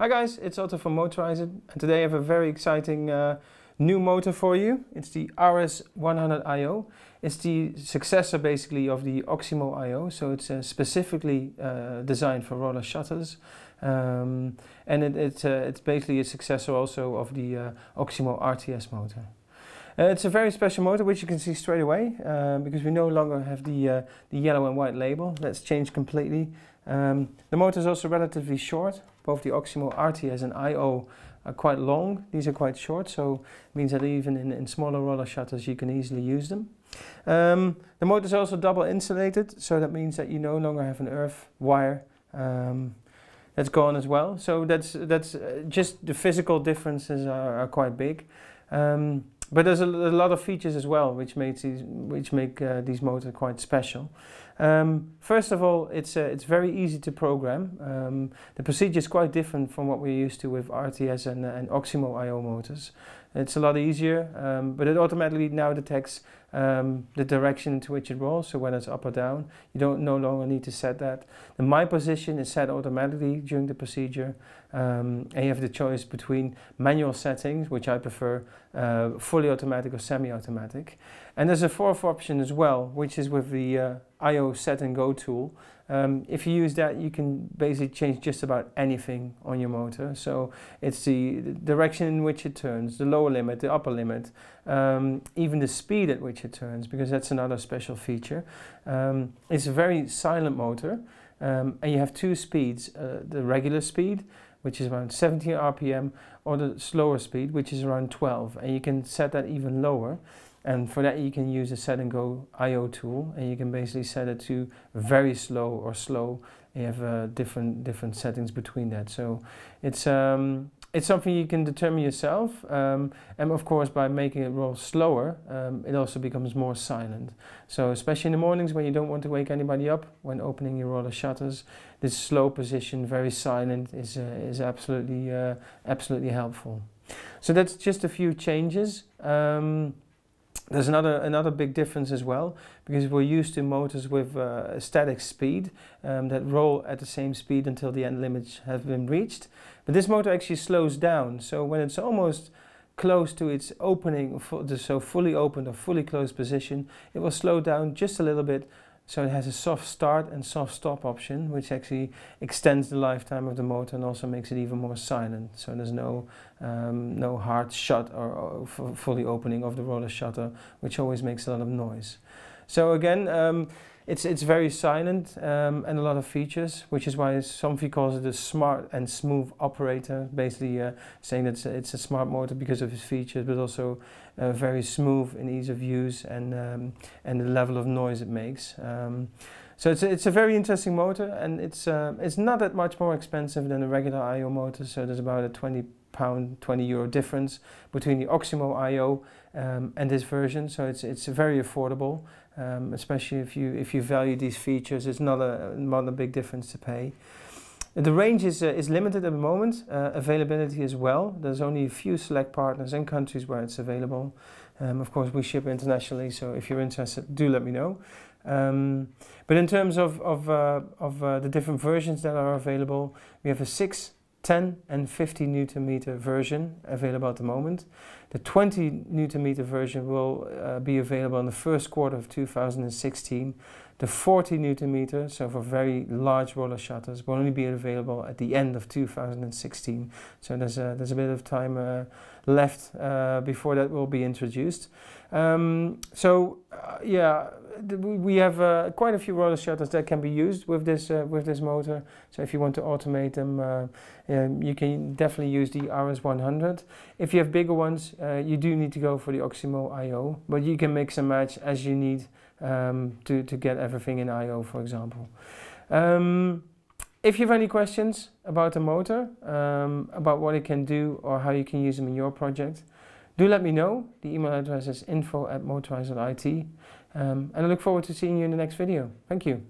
Hi guys, it's Otto from Motorise and today I have a very exciting uh, new motor for you. It's the RS100IO. It's the successor basically of the Oximo IO, so it's uh, specifically uh, designed for roller shutters. Um, and it, it uh, it's basically a successor also of the uh, Oximo RTS motor. Uh, it's a very special motor which you can see straight away uh, because we no longer have the, uh, the yellow and white label. That's changed completely. Um, the motor is also relatively short. Both the Oximo RTS and IO are quite long. These are quite short, so it means that even in, in smaller roller shutters you can easily use them. Um, the motor is also double insulated, so that means that you no longer have an earth wire. Um, that's gone as well. So that's that's uh, just the physical differences are, are quite big. Um, but there's a, a, lot of features as well which makes these which make uh, these motors quite special. Um, first of all, it's uh, it's very easy to program. Um, the procedure is quite different from what we're used to with RTS and, uh, and Oximo IO motors. It's a lot easier, um, but it automatically now detects um, the direction into which it rolls, so whether it's up or down. You don't no longer need to set that. The my position is set automatically during the procedure, um, and you have the choice between manual settings, which I prefer, uh, fully automatic or semi-automatic. And there's a fourth option as well, which is with the uh, IO set and go tool. Um, if you use that, you can basically change just about anything on your motor. So it's the direction in which it turns, the lower limit, the upper limit, um, even the speed at which it turns, because that's another special feature. Um, it's a very silent motor, um, and you have two speeds, uh, the regular speed, which is around 17 RPM, or the slower speed, which is around 12, and you can set that even lower. And for that you can use a set and go IO tool and you can basically set it to very slow or slow. You have uh, different different settings between that. So it's um, it's something you can determine yourself um, and of course by making it roll slower um, it also becomes more silent so especially in the mornings when you don't want to wake anybody up when opening your roller shutters this slow position very silent is, uh, is absolutely uh, absolutely helpful so that's just a few changes um, there's another another big difference as well because we're used to motors with uh, static speed um, that roll at the same speed until the end limits have been reached. But this motor actually slows down. So when it's almost close to its opening, so fully opened or fully closed position, it will slow down just a little bit so it has a soft start and soft stop option, which actually extends the lifetime of the motor and also makes it even more silent. So there's no um, no hard shut or, or fully opening of the roller shutter, which always makes a lot of noise. So again, um, it's, it's very silent um, and a lot of features, which is why Somfy calls it a smart and smooth operator, basically uh, saying that it's a, it's a, smart motor because of its features, but also uh, very smooth in ease of use and, um, and the level of noise it makes. Um, so it's a, it's a very interesting motor and it's, uh, it's not that much more expensive than a regular IO motor, so there's about a 20 pound 20 euro difference between the Oximo IO um, and this version so it's it's very affordable um, especially if you if you value these features it's not a not a big difference to pay the range is, uh, is limited at the moment, uh, availability as well. There's only a few select partners and countries where it's available. Um, of course, we ship internationally, so if you're interested, do let me know. Um, but in terms of, of, uh, of uh, the different versions that are available, we have a 6 10 and 50 newton meter version available at the moment. The 20 newton meter version will uh, be available in the first quarter of 2016. The 40 newton meter, so for very large roller shutters, will only be available at the end of 2016. So there's a, there's a bit of time uh, left uh, before that will be introduced. Um, so uh, yeah, we have uh, quite a few roller shutters that can be used with this uh, with this motor. So if you want to automate them, uh, um, you can definitely use the RS100. If you have bigger ones, uh, you do need to go for the Oximo IO, but you can mix and match as you need um, to to get everything in IO, for example. If you have any questions about the motor, um, about what it can do or how you can use them in your project, do let me know. The email address is info at motorized.it. Um, and I look forward to seeing you in the next video. Thank you.